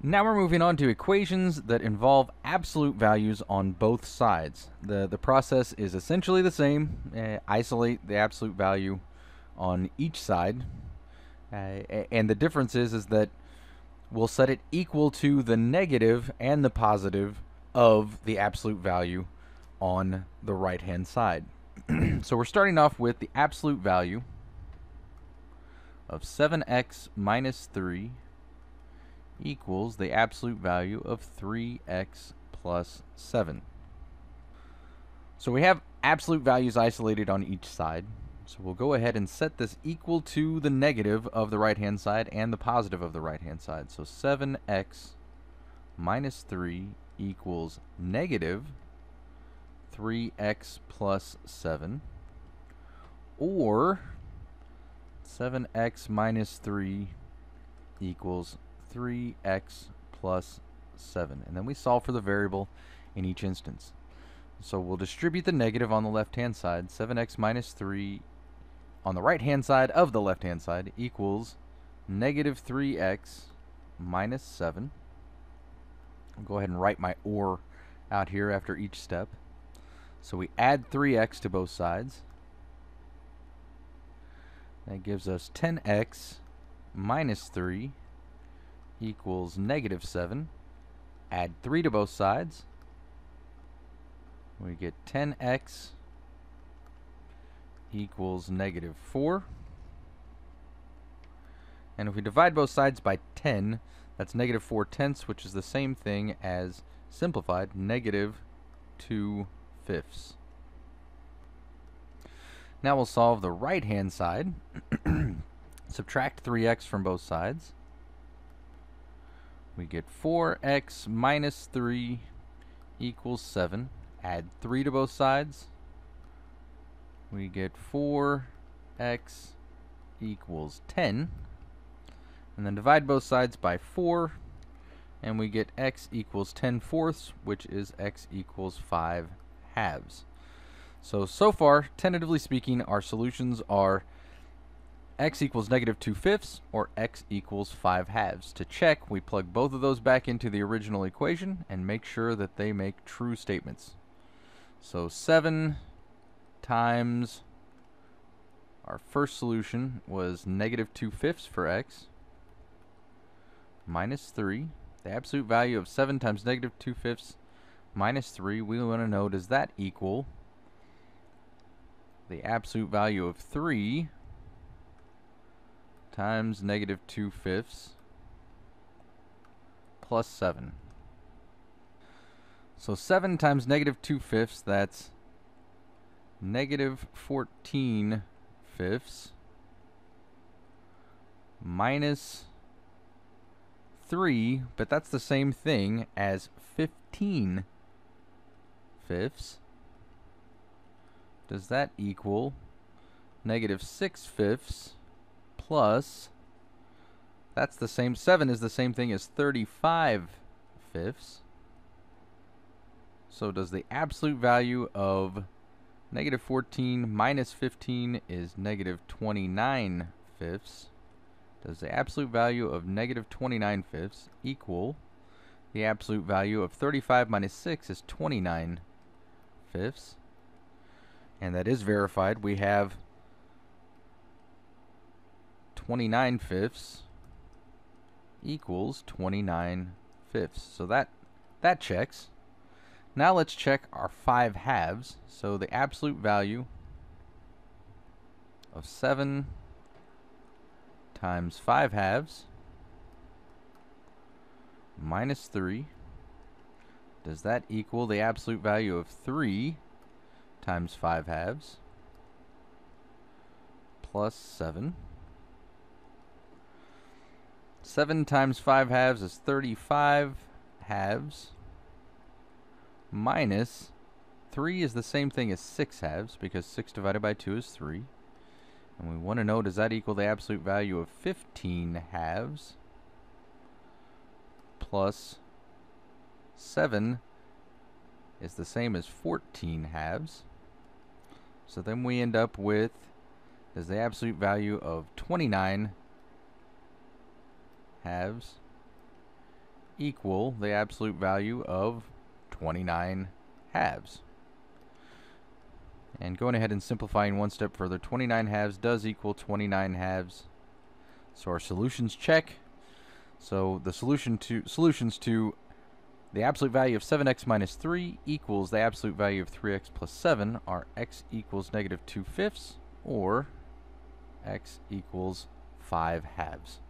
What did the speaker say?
Now we're moving on to equations that involve absolute values on both sides. The, the process is essentially the same. Uh, isolate the absolute value on each side. Uh, and the difference is, is that we'll set it equal to the negative and the positive of the absolute value on the right hand side. so we're starting off with the absolute value of 7x minus 3 equals the absolute value of 3x plus 7. So we have absolute values isolated on each side. So we'll go ahead and set this equal to the negative of the right-hand side and the positive of the right-hand side. So 7x minus 3 equals negative 3x plus 7. Or 7x minus 3 equals 3x plus 7. And then we solve for the variable in each instance. So we'll distribute the negative on the left-hand side. 7x minus 3 on the right-hand side of the left-hand side equals negative 3x minus 7. I'll go ahead and write my OR out here after each step. So we add 3x to both sides. That gives us 10x minus 3 equals negative 7. Add 3 to both sides. We get 10x equals negative 4. And if we divide both sides by 10, that's negative 4 tenths, which is the same thing as simplified negative 2 fifths. Now we'll solve the right-hand side. Subtract 3x from both sides. We get 4x minus 3 equals 7. Add 3 to both sides. We get 4x equals 10. And then divide both sides by 4. And we get x equals 10 fourths, which is x equals 5 halves. So, so far, tentatively speaking, our solutions are x equals negative 2 fifths or x equals 5 halves. To check, we plug both of those back into the original equation and make sure that they make true statements. So 7 times our first solution was negative 2 fifths for x minus 3. The absolute value of 7 times negative 2 fifths minus 3, we want to know does that equal the absolute value of 3 times negative 2 fifths plus 7. So 7 times negative 2 fifths, that's negative 14 fifths minus 3, but that's the same thing as 15 fifths. Does that equal negative 6 fifths plus, that's the same, 7 is the same thing as 35 fifths. So does the absolute value of negative 14 minus 15 is negative 29 fifths. Does the absolute value of negative 29 fifths equal the absolute value of 35 minus 6 is 29 fifths. And that is verified. We have 29 fifths equals 29 fifths. So that that checks. Now let's check our 5 halves. So the absolute value of 7 times 5 halves minus 3. Does that equal the absolute value of 3 times 5 halves plus 7? 7 times 5 halves is 35 halves minus 3 is the same thing as 6 halves because 6 divided by 2 is 3. And we want to know does that equal the absolute value of 15 halves plus 7 is the same as 14 halves. So then we end up with is the absolute value of 29 halves equal the absolute value of 29 halves. And going ahead and simplifying one step further, 29 halves does equal 29 halves. So our solutions check. So the solution to solutions to the absolute value of 7x minus 3 equals the absolute value of 3x plus 7 are x equals negative 2 fifths or x equals 5 halves.